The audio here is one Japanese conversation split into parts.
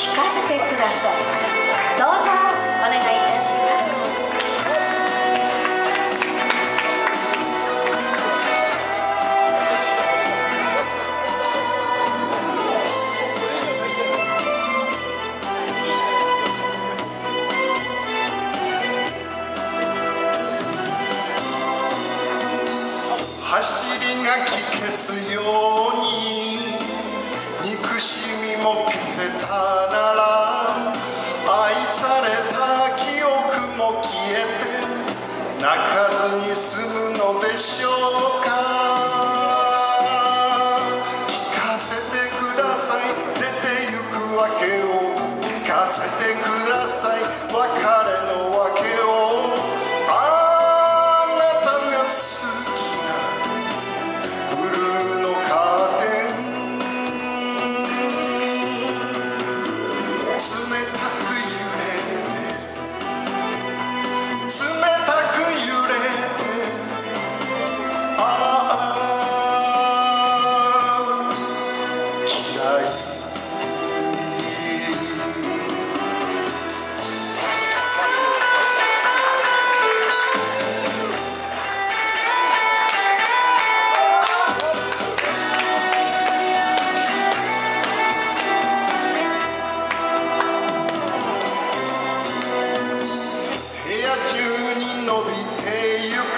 聞かせてくださいどうぞお願いいたします。走りがき消すように憎しみも消せたなら愛された記憶も消えて泣かずに済むのでしょうか。聞かせてください。出てゆくわけを。聞かせてください。別れのわけを。When 部屋中に伸びてゆく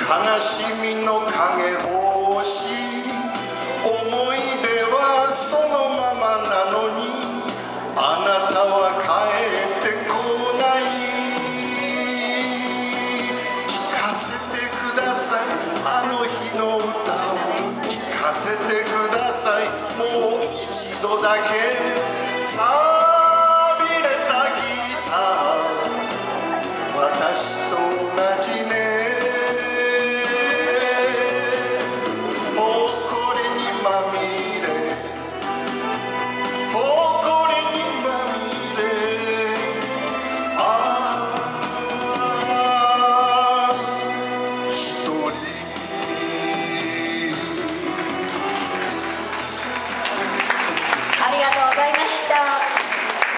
悲しみの影帽子思い出はそのままなのにあなたは帰ってこない聞かせてくださいあの日の歌を聞かせてくださいもう一度だけした。